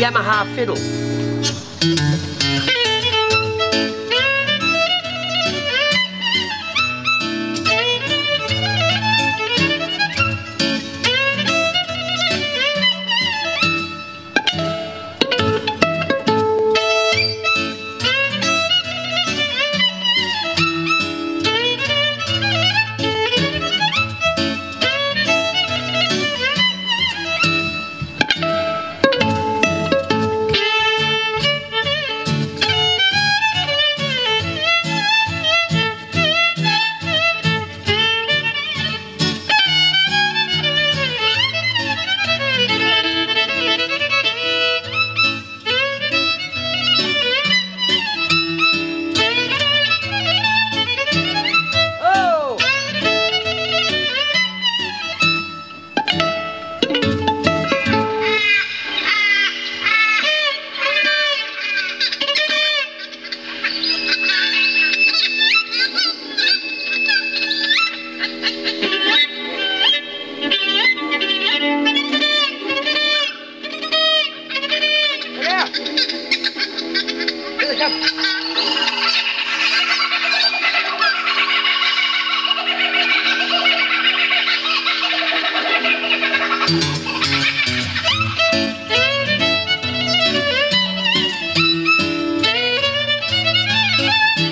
Yamaha fiddle. দেখান Thank